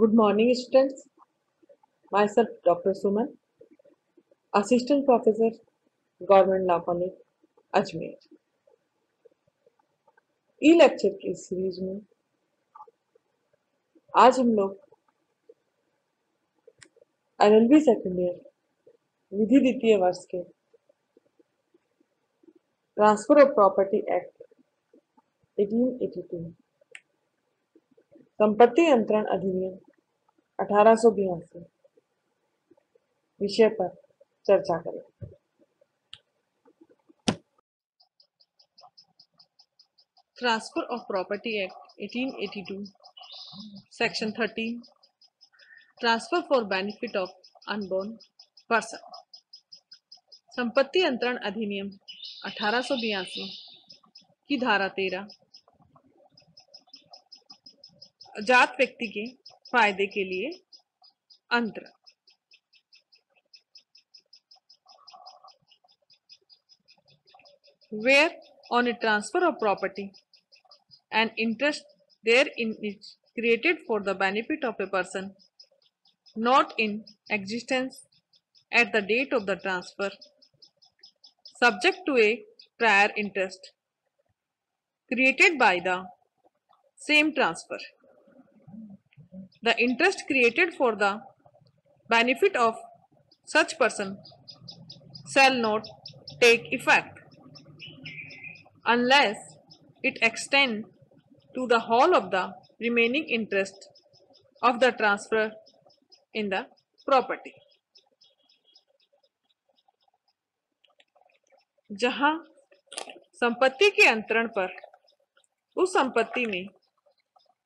Good morning, students. Myself, Dr. Suman, Assistant Professor, Government Law College, Ajmer e lecture की series में आज हम लोग एलएलबी सेकेंड ईयर विधि द्वितीय वर्ष के ट्रांसफ़र ऑफ़ प्रॉपर्टी एक्ट 1882 संपत्ति अंतरण अधिनियम अठारह विषय पर चर्चा करें। Transfer of property act 1882 section 13 transfer for benefit of unborn person. संपत्ति अंतरण अधिनियम अठारह की धारा तेरह। जात व्यक्ति के फ़ायदे के लिए अंतर। Where on a transfer of property and interest therein is created for the benefit of a person not in existence at the date of the transfer subject to a prior interest created by the same transfer the interest created for the benefit of such person shall not take effect unless it extend to the whole of the remaining interest of the transfer in the property. जहाँ संपत्ति के अंतरण पर उस संपत्ति में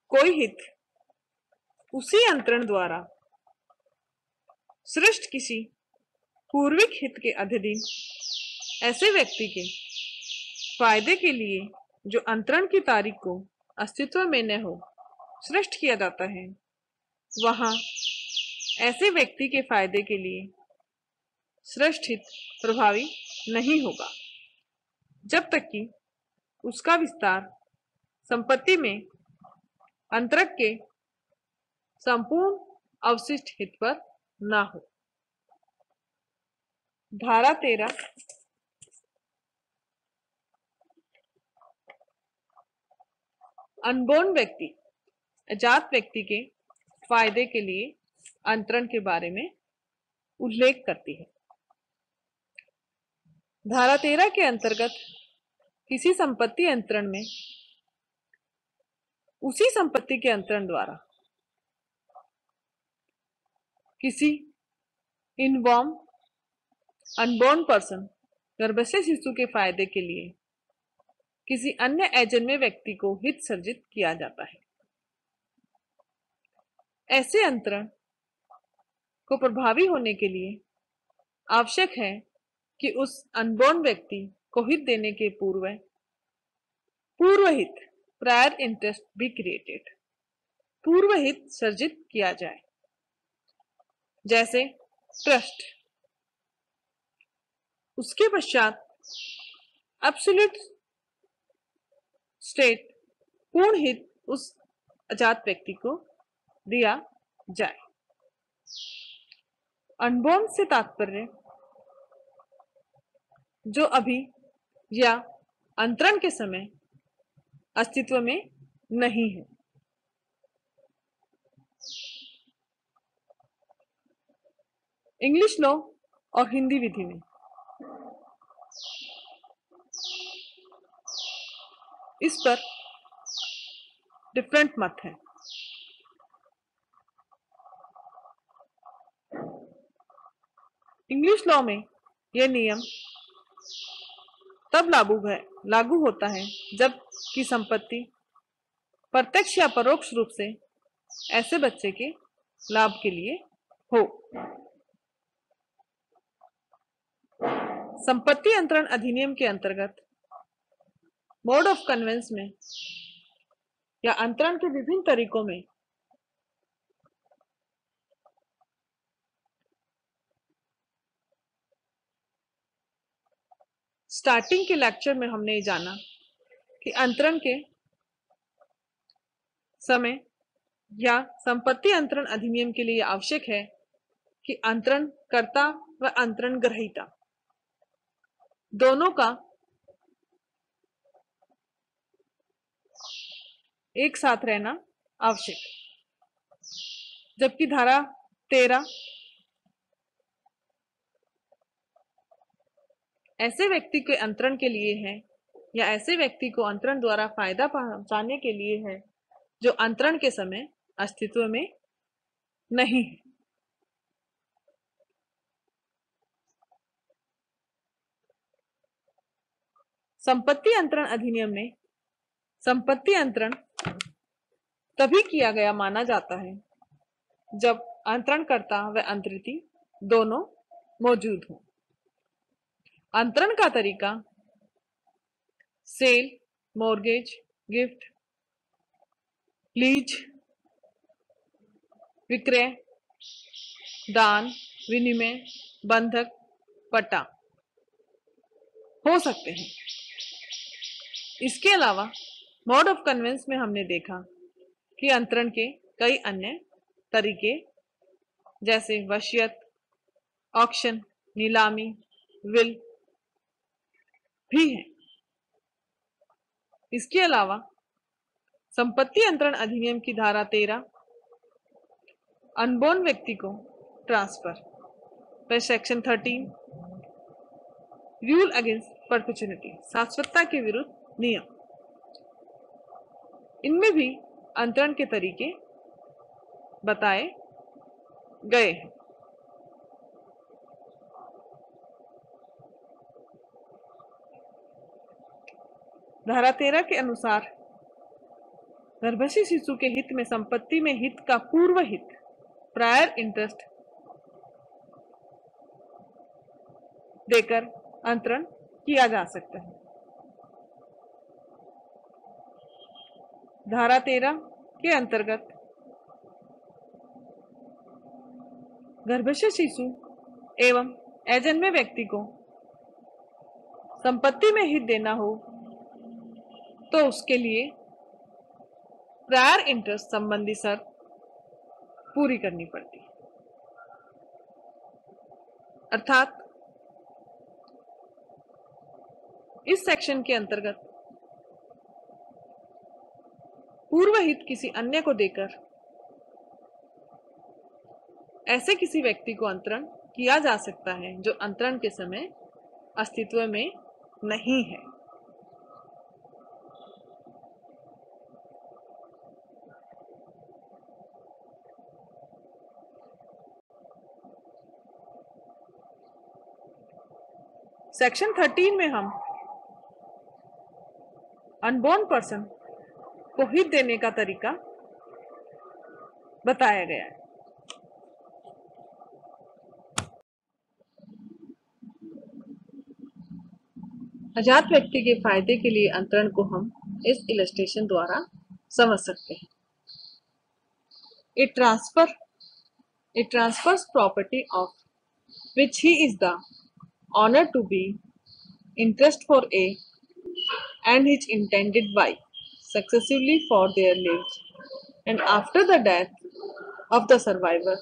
कोई हित उसी अंतरण द्वारा सृष्ट किसी पूर्विक हित के अधीन ऐसे व्यक्ति के फ़ायदे के लिए जो अंतरण की तारीख को अस्तित्व में न हो, सृष्ट किया जाता है, वहाँ ऐसे व्यक्ति के फ़ायदे के लिए सृष्ट हित प्रभावी नहीं होगा। जब तक कि उसका विस्तार संपत्ति में, अंतरक के संपूर्ण अवशिष्ट हित पर ना हो। धारा तेरह। अनबोर्न व्यक्ति, अजात व्यक्ति के फ़ायदे के लिए अंतरण के बारे में उल्लेख करती है। धारा तेरह के अंतर्गत किसी संपत्ति अंतरण में, उसी संपत्ति के अंतरण द्वारा किसी इनवॉर्म अनबोर्न पर्सन, गर्भस्थ शिशु के फ़ायदे के लिए, किसी अन्य एजन्मे व्यक्ति को हित सर्जित किया जाता है। ऐसे अंतरण को प्रभावी होने के लिए आवश्यक है कि उस अनबोर्न व्यक्ति को हित देने के पूर्व पूर्व हित प्रायर इंटरेस्ट भी क्रिएटेड पूर्व हित सर्जित किया जाए। जैसे ट्रस्ट। उसके पश्चात एब्सोल्यूट स्टेट पूर्ण हित उस अजात व्यक्ति को दिया जाए। अनबोर्न से तात्पर्य, जो अभी या अंतरण के समय अस्तित्व में नहीं है। इंग्लिश लॉ और हिंदी विधि में। इस पर डिफरेंट मत है। इंग्लिश लॉ में यह नियम तब लागू है, लागू होता है जब की संपत्ति प्रत्यक्ष या परोक्ष रूप से ऐसे बच्चे के लाभ के लिए हो। संपत्ति अंतरण अधिनियम के अंतर्गत मोड ऑफ़ कन्वेंस में या अंतरण के विभिन्न तरीकों में स्टार्टिंग के लेक्चर में हमने ये जाना कि अंतरण के समय या संपत्ति अंतरण अधिनियम के लिए आवश्यक है कि अंतरण कर्ता व अंतरण ग्रहिता दोनों का। एक साथ रहना आवश्यक। जबकि धारा तेरह। ऐसे व्यक्ति के अंतरण के लिए है, या ऐसे व्यक्ति को अंतरण द्वारा फ़ायदा पहुँचाने के लिए है, जो अंतरण के समय अस्तित्व में नहीं है। संपत्ति अंतरण अधिनियम में संपत्ति अंतरण तभी किया गया माना जाता है जब अंतरणकर्ता व अंतरिति दोनों मौजूद हों। अंतरण का तरीका, सेल, मॉर्गेज, गिफ्ट, लीज, विक्रय, दान, विनिमय, बंधक, पट्टा हो सकते हैं। इसके अलावा मोड ऑफ़ कन्वेंस में हमने देखा कि अंतरण के कई अन्य तरीके, जैसे वशियत ऑक्शन नीलामी विल भी हैं। इसके अलावा, संपत्ति अंतरण अधिनियम की धारा तेरह, अनबोर्न व्यक्ति को ट्रांसफ़र पर section thirteen rule against perpetuity शाश्वतता के विरुद्ध नियम। इनमें भी अंतरण के तरीके बताए गए हैं। धारा तेरह के अनुसार गर्भशी शिशु के हित में संपत्ति में हित का पूर्व हित प्रायर इंटरेस्ट देकर अंतरण किया जा सकता है। धारा तेरह के अंतर्गत। गर्भस्थ शिशु एवं अजन्मे व्यक्ति को संपत्ति में हित देना हो तो उसके लिए प्रायर इंटरेस्ट संबंधी शर्त पूरी करनी पड़ती। अर्थात इस सेक्शन के अंतर्गत पूर्व हित किसी अन्य को देकर। ऐसे किसी व्यक्ति को अंतरण किया जा सकता है, जो अंतरण के समय अस्तित्व में नहीं है। सेक्शन थर्टीन में हम अनबोर्न पर्सन को हित देने का तरीका बताया गया है। अजात व्यक्ति के फ़ायदे के लिए अंतरण को हम इस इलस्ट्रेशन द्वारा समझ सकते हैं। It transfer it transfers property of which he is the owner to be interest for a and his intended wife successively for their lives and after the death of the survivor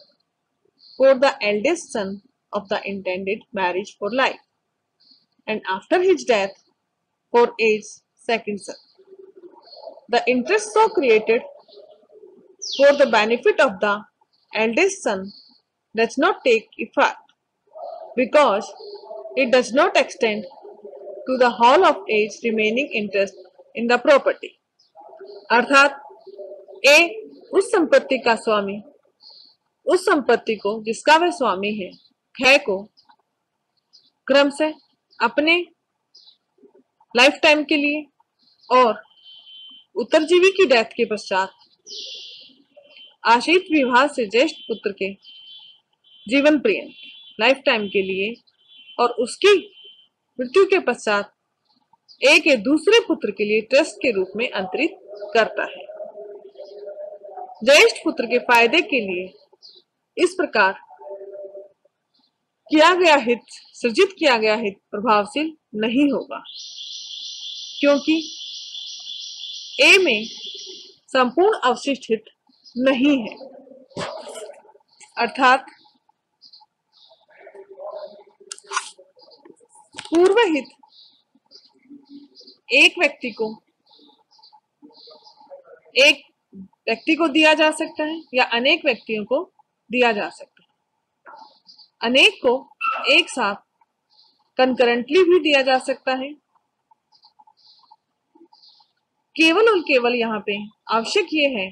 for the eldest son of the intended marriage for life and after his death for his second son. The interest so created for the benefit of the eldest son does not take effect because it does not extend to the whole of age remaining interest in the property. अर्थात ए, उस संपत्ति का स्वामी, उस संपत्ति को जिसका वह स्वामी है ख को? क्रम से अपने लाइफ टाइम के लिए और उत्तरजीवी की डेथ के पश्चात आशित विवाह से ज्येष्ठ पुत्र के जीवन पर्यंत लाइफ टाइम के लिए और उसकी मृत्यु के पश्चात एक या दूसरे पुत्र के लिए ट्रस्ट के रूप में अंतरित करता है। ज्येष्ठ पुत्र के फ़ायदे के लिए इस प्रकार किया गया हित, सृजित किया गया हित प्रभावशील नहीं होगा। क्योंकि ए में संपूर्ण अवशिष्ट हित नहीं है। अर्थात पूर्व हित एक व्यक्ति को, एक व्यक्ति को दिया जा सकता है या अनेक व्यक्तियों को दिया जा सकता है। अनेक को एक साथ कंकरेंटली भी दिया जा सकता है। केवल और केवल यहाँ पे आवश्यक ये है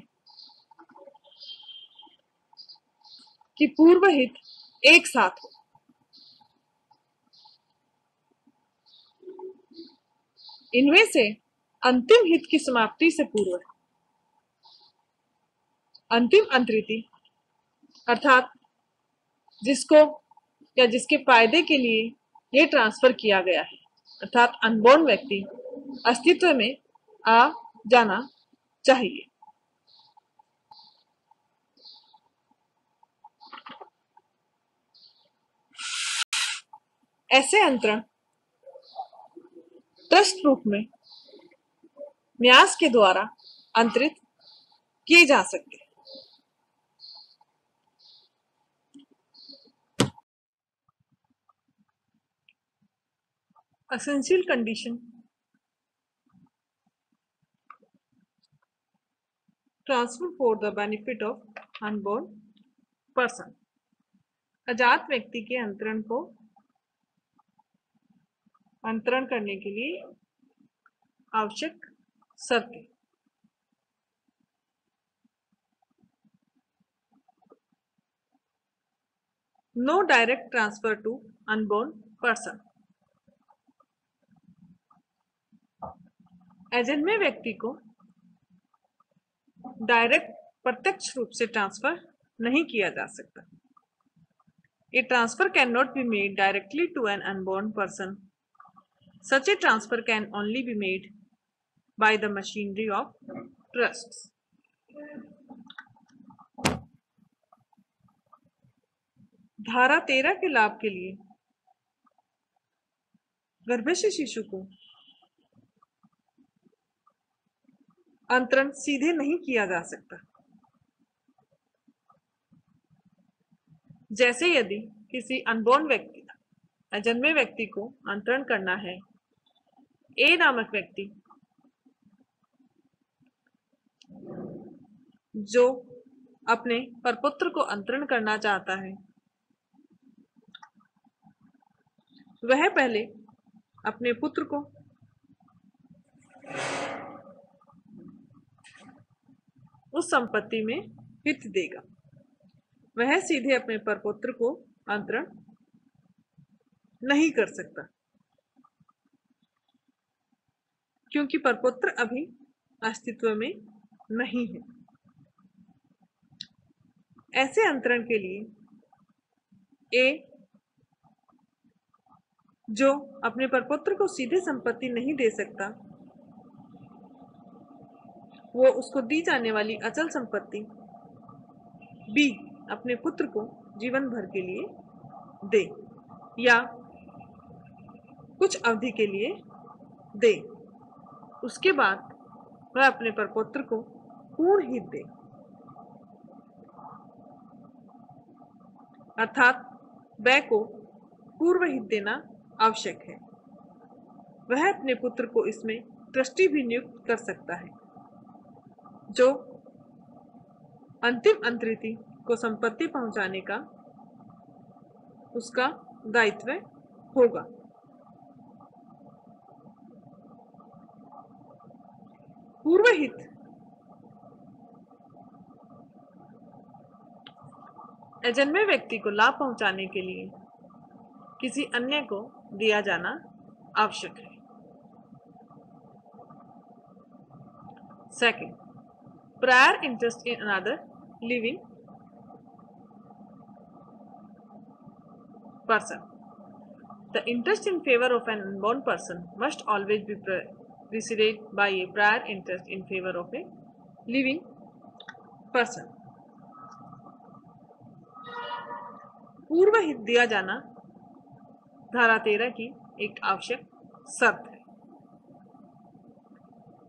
कि पूर्व हित एक साथ हो। इनमें से अंतिम हित की समाप्ति से पूर्व। अंतिम अंतरिति, अर्थात जिसको या जिसके फ़ायदे के लिए यह ट्रांसफ़र किया गया है। अर्थात अनबोर्न व्यक्ति अस्तित्व में आ जाना चाहिए। ऐसे अंतरण ट्रस्ट रूप में न्यास के द्वारा अंतरित किए जा सकते essential condition transfer for the benefit of unborn person. अजात व्यक्ति के अंतरण को अंतरण करने के लिए आवश्यक शर्तें। No direct transfer to unborn person agent व्यक्ति को डायरेक्ट प्रत्यक्ष रूप से ट्रांसफ़र नहीं किया जा सकता। A transfer can not be made directly to an unborn person Such a transfer can only be made by the machinery of trusts. धारा तेरह के लाभ के लिए गर्भस्थ शिशु को अंतरण सीधे नहीं किया जा सकता जैसे यदि किसी अनबोर्न व्यक्ति, अजन्मे व्यक्ति को अंतरण करना है ए नामक व्यक्ति जो अपने परपुत्र को अंतरण करना चाहता है। वह पहले अपने पुत्र को उस संपत्ति में हित देगा। वह सीधे अपने परपुत्र को अंतरण नहीं कर सकता। क्योंकि परपुत्र अभी अस्तित्व में नहीं है। ऐसे अंतरण के लिए ए, जो अपने परपुत्र को सीधे संपत्ति नहीं दे सकता, वो उसको दी जाने वाली अचल संपत्ति, बी, अपने पुत्र को जीवन भर के लिए दे या कुछ अवधि के लिए दे। उसके बाद वह अपने परपोत्र को पूर्ण हित दे। अर्थात वह को पूर्व हित देना आवश्यक है। वह अपने पुत्र को इसमें ट्रस्टी भी नियुक्त कर सकता है, जो अंतिम अंतरिति को संपत्ति पहुँचाने का उसका दायित्व होगा। पूर्वहित। अजन्मे व्यक्ति को लाभ पहुँचाने के लिए किसी अन्य को दिया जाना आवश्यक है। Second prior interest in another living person the interest in favour of an unborn person must always be preceded by a prior interest in favor of a living person. पूर्व हित दिया जाना धारा तेरह की एक आवश्यक शर्त है।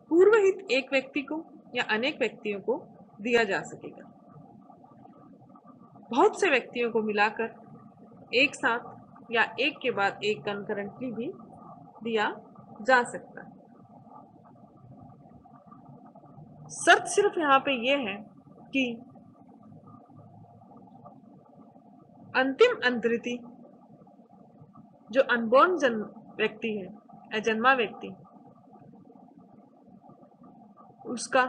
पूर्व हित एक व्यक्ति को या अनेक व्यक्तियों को दिया जा सकेगा। बहुत से व्यक्तियों को मिलाकर एक साथ या एक के बाद एक कंकरेंटली भी दिया जा सकता है शर्त सिर्फ़ यहाँ पे ये है कि अंतिम अंतरिति जो अनबोर्न जन्म व्यक्ति है अजन्मा व्यक्ति, उसका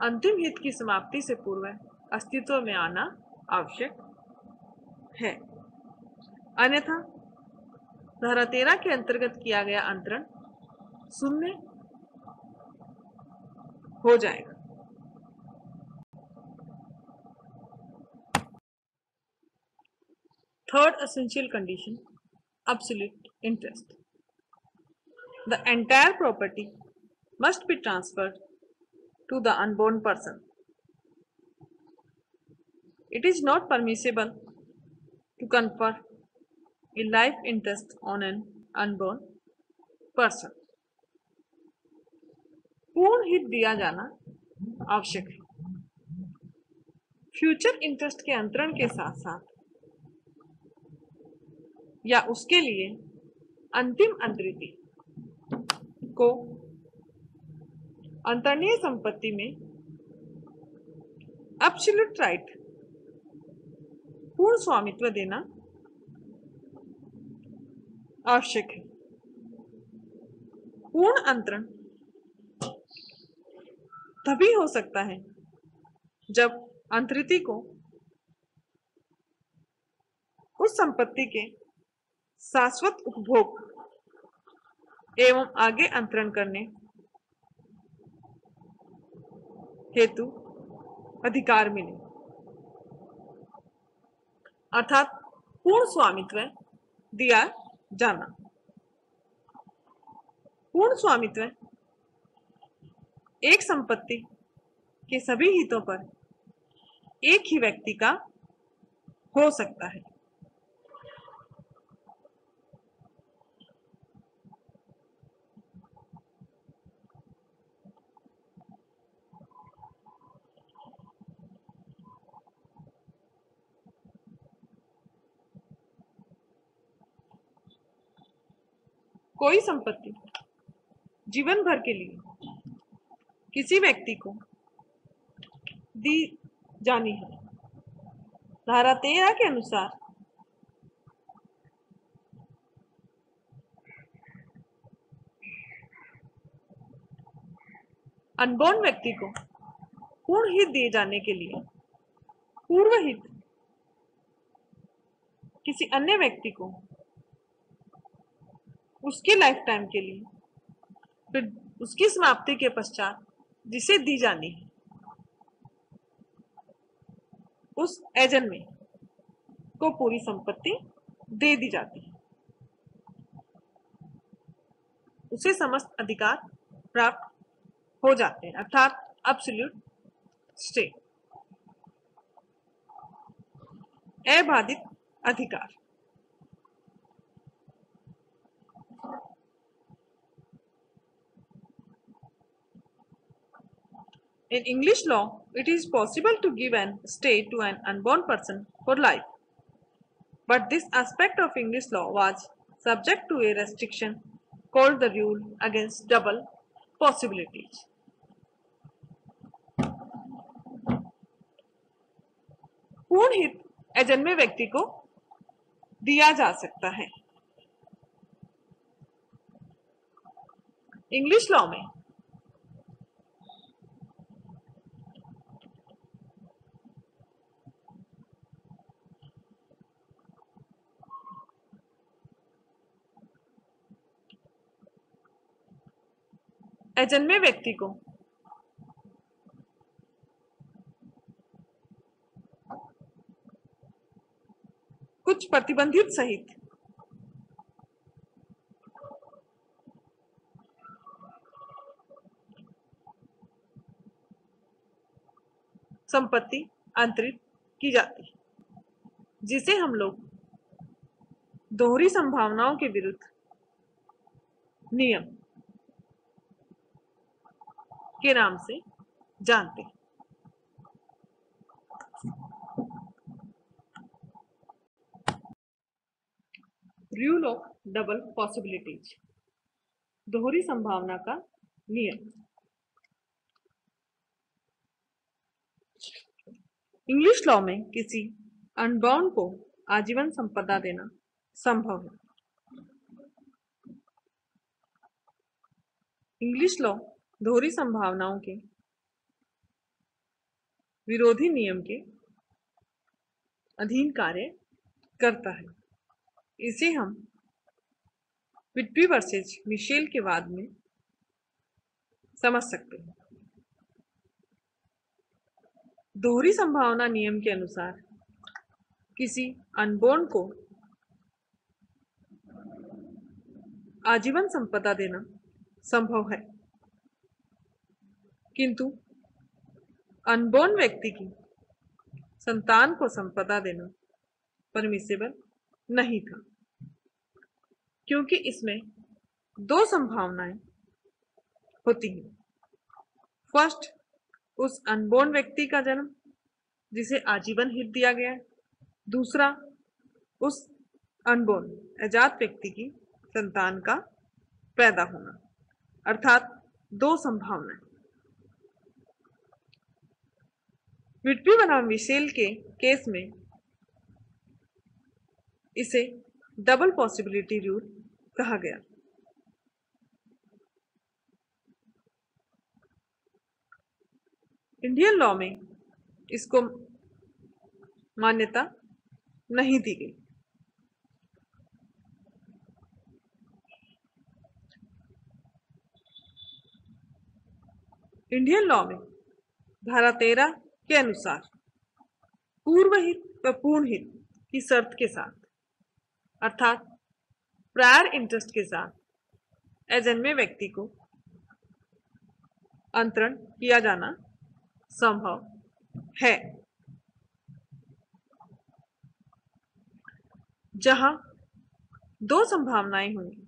अंतिम हित की समाप्ति से पूर्व अस्तित्व में आना आवश्यक है। अन्यथा, धारा तेरह के अंतर्गत किया गया अंतरण शून्य हो जाएगा। Third essential condition absolute interest the entire property must be transferred to the unborn person. It is not permissible to confer a life interest on an unborn person. पूर्ण हित दिया जाना आवश्यक है फ्यूचर इंटरेस्ट के अंतरण के साथ साथ या उसके लिए अंतिम अंतरिति को अंतरणीय संपत्ति में एब्सोल्यूट राइट पूर्ण स्वामित्व देना आवश्यक है। पूर्ण अंतरण तभी हो सकता है जब अंतरिति को उस संपत्ति के शाश्वत उपभोग एवं आगे अंतरण करने हेतु अधिकार मिले। अर्थात पूर्ण स्वामित्व दिया जाना। पूर्ण स्वामित्व एक संपत्ति के सभी हितों पर एक ही व्यक्ति का हो सकता है। कोई संपत्ति जीवन भर के लिए किसी व्यक्ति को दी जानी है। धारा तेरह के अनुसार अनबोर्न व्यक्ति को पूर्ण हित दिए जाने के लिए पूर्व हित किसी अन्य व्यक्ति को उसके लाइफ टाइम के लिए, फिर उसकी समाप्ति के पश्चात जिसे दी जानी है, उस एजेंट में को पूरी संपत्ति दे दी जाती है। उसे समस्त अधिकार प्राप्त हो जाते हैं, अर्थात अब्सोल्यूट स्टे अबाधित अधिकार। In English law, it is possible to give an stay to an unborn person for life. But this aspect of English law was subject to a restriction called the rule against double possibilities. पूर्ण हित अजन्मे व्यक्ति को दिया जा सकता है English law में अजन्मे व्यक्ति को। कुछ प्रतिबंधित सहित। संपत्ति अंतरित की जाती जिसे हम लोग दोहरी संभावनाओं के विरुद्ध नियम के नाम से जानते हैं। रूल ऑफ़ डबल पॉसिबिलिटीज दोहरी संभावना का नियम। इंग्लिश लॉ में किसी अनबाउंड को आजीवन संपदा देना संभव है। इंग्लिश लॉ दोहरी संभावनाओं के, विरोधी नियम के अधीन कार्य करता है। इसे हम विट्री वर्सेज मिशेल के बाद में समझ सकते हैं। दोहरी संभावना नियम के अनुसार किसी अनबोर्न को आजीवन संपदा देना संभव है। किंतु अनबोर्न व्यक्ति की संतान को संपदा देना परमिसेबल नहीं था। क्योंकि इसमें दो संभावनाएँ होती हैं। फ़र्स्ट, उस अनबोर्न व्यक्ति का जन्म, जिसे आजीवन हित दिया गया दूसरा, उस अनबोर्न, अजात व्यक्ति की संतान का पैदा होना। अर्थात दो संभावनाएँ। विट्री बनाम विशेल के केस में। इसे डबल पॉसिबिलिटी रूल कहा गया। इंडियन लॉ में इसको मान्यता नहीं दी गई। इंडियन लॉ में धारा तेरह के अनुसार, पूर्व हित व पूर्ण हित की शर्त के साथ, अर्थात प्रायर इंटरेस्ट के साथ अजन्मे व्यक्ति को अंतरण किया जाना संभव है। जहाँ दो संभावनाएँ होंगी,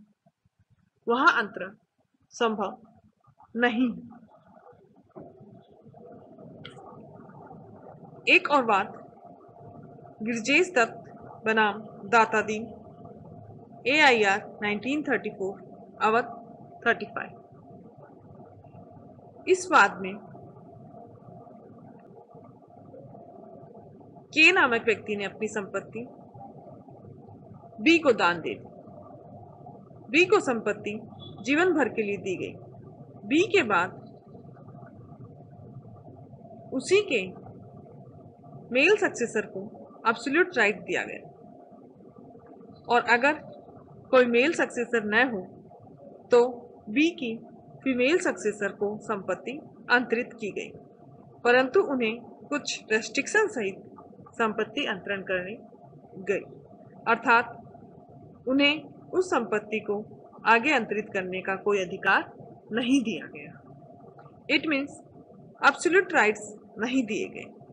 वहाँ अंतर संभव नहीं एक और बात। गिरजेश दत्त बनाम Data Din. A I R nineteen thirty four Awadh thirty five इस वाद में के नामक व्यक्ति ने अपनी संपत्ति बी को दान दे दी। बी को संपत्ति जीवन भर के लिए दी गई। बी के बाद उसी के मेल सक्सेसर को अब्सोल्यूट राइट दिया गया। और अगर कोई मेल सक्सेसर न हो तो बी की फीमेल सक्सेसर को संपत्ति अंतरित की गई। परंतु उन्हें कुछ रेस्ट्रिक्शन सहित संपत्ति अंतरण करने गई। अर्थात उन्हें उस संपत्ति को आगे अंतरित करने का कोई अधिकार नहीं दिया गया। इट मीन्स अब्सोल्यूट राइट्स नहीं दिए गए।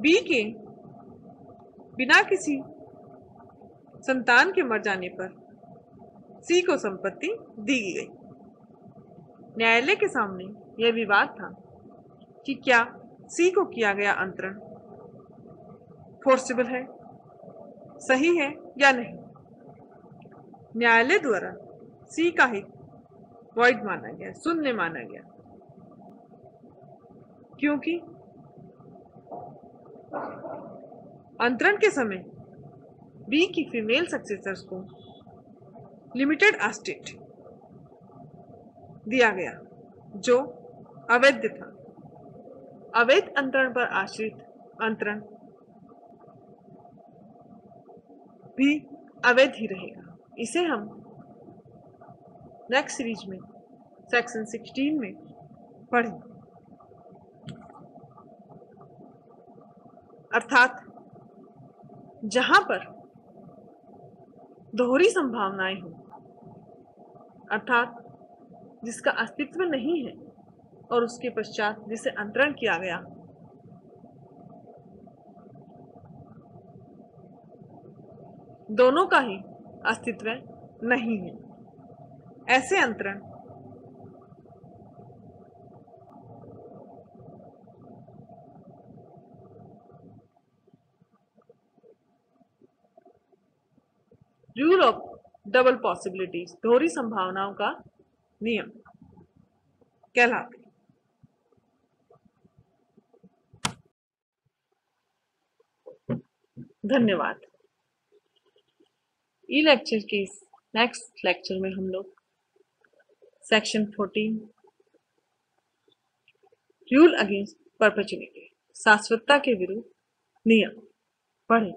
बी के बिना किसी संतान के मर जाने पर सी को संपत्ति दी गई। न्यायालय के सामने यह विवाद था कि क्या सी को किया गया अंतरण फोर्सिबल है, सही है या नहीं? न्यायालय द्वारा सी का हित वॉइड माना गया, शून्य माना गया। क्योंकि अंतरण के समय बी की फीमेल सक्सेसर्स को लिमिटेड एस्टेट दिया गया, जो अवैध था। अवैध अंतरण पर आश्रित अंतरण भी अवैध ही रहेगा। इसे हम नेक्स्ट सीरीज़ में सेक्शन 16 में पढ़ें अर्थात जहाँ पर दोहरी संभावनाएँ हो, अर्थात जिसका अस्तित्व नहीं है और उसके पश्चात जिसे अंतरण किया गया। दोनों का ही अस्तित्व नहीं है। ऐसे अंतरण रूल ऑफ़ डबल पॉसिबिलिटीज दोहरी संभावनाओं का नियम। कहलाते धन्यवाद। ई लेक्चर के नेक्स्ट लेक्चर में हम लोग सेक्शन 14 रूल अगेंस्ट परपेचुनिटी शाश्वतता के विरुद्ध नियम पढ़ें